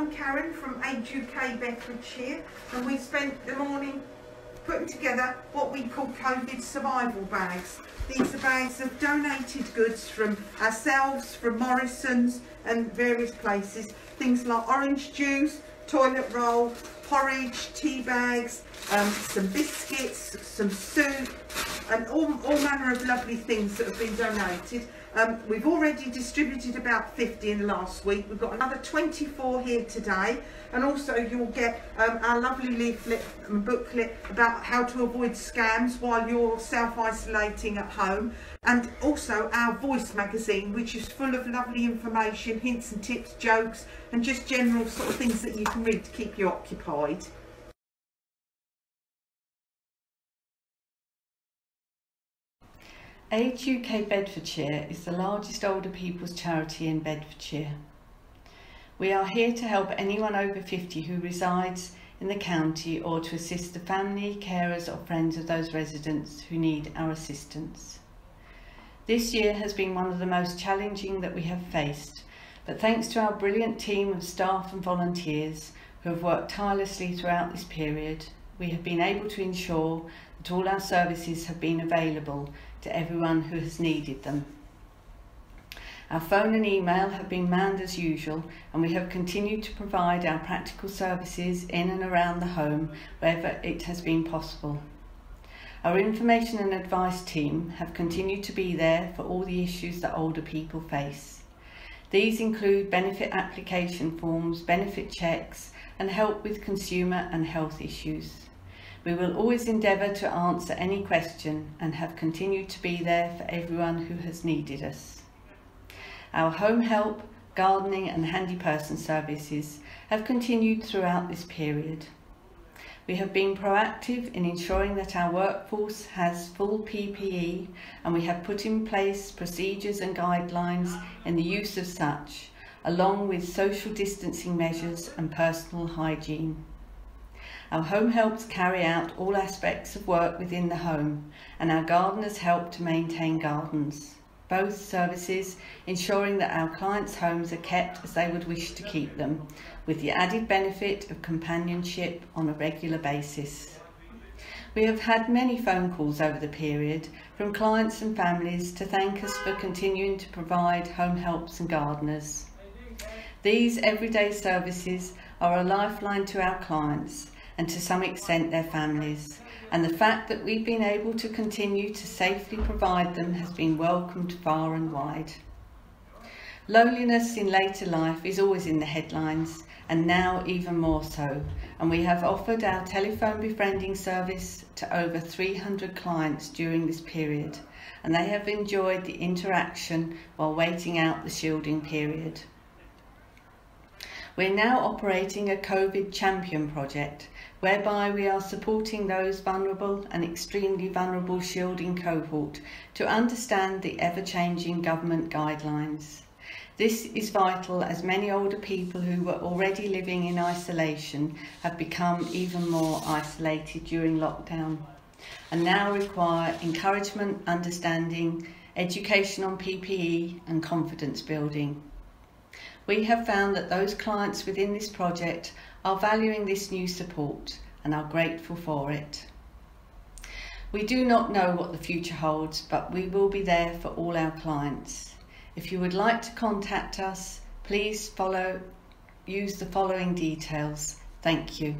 I'm Karen from Age UK Bedfordshire and we spent the morning putting together what we call COVID survival bags. These are bags of donated goods from ourselves, from Morrison's and various places. Things like orange juice, toilet roll, porridge, tea bags, um, some biscuits, some soup and all, all manner of lovely things that have been donated. Um, we've already distributed about 50 in last week. We've got another 24 here today. And also you'll get um, our lovely leaflet and booklet about how to avoid scams while you're self-isolating at home. And also our voice magazine, which is full of lovely information, hints and tips, jokes, and just general sort of things that you can read to keep you occupied. Age UK Bedfordshire is the largest older people's charity in Bedfordshire. We are here to help anyone over 50 who resides in the county or to assist the family, carers or friends of those residents who need our assistance. This year has been one of the most challenging that we have faced, but thanks to our brilliant team of staff and volunteers who have worked tirelessly throughout this period, we have been able to ensure that all our services have been available to everyone who has needed them. Our phone and email have been manned as usual and we have continued to provide our practical services in and around the home wherever it has been possible. Our information and advice team have continued to be there for all the issues that older people face. These include benefit application forms, benefit checks and help with consumer and health issues. We will always endeavour to answer any question and have continued to be there for everyone who has needed us. Our home help, gardening and handy person services have continued throughout this period. We have been proactive in ensuring that our workforce has full PPE and we have put in place procedures and guidelines in the use of such, along with social distancing measures and personal hygiene. Our home helps carry out all aspects of work within the home and our gardeners help to maintain gardens. Both services ensuring that our clients' homes are kept as they would wish to keep them, with the added benefit of companionship on a regular basis. We have had many phone calls over the period from clients and families to thank us for continuing to provide home helps and gardeners. These everyday services are a lifeline to our clients and to some extent their families. And the fact that we've been able to continue to safely provide them has been welcomed far and wide. Loneliness in later life is always in the headlines and now even more so. And we have offered our telephone befriending service to over 300 clients during this period and they have enjoyed the interaction while waiting out the shielding period. We're now operating a COVID champion project whereby we are supporting those vulnerable and extremely vulnerable shielding cohort to understand the ever-changing government guidelines. This is vital as many older people who were already living in isolation have become even more isolated during lockdown and now require encouragement, understanding, education on PPE and confidence building. We have found that those clients within this project are valuing this new support and are grateful for it. We do not know what the future holds, but we will be there for all our clients. If you would like to contact us, please follow, use the following details. Thank you.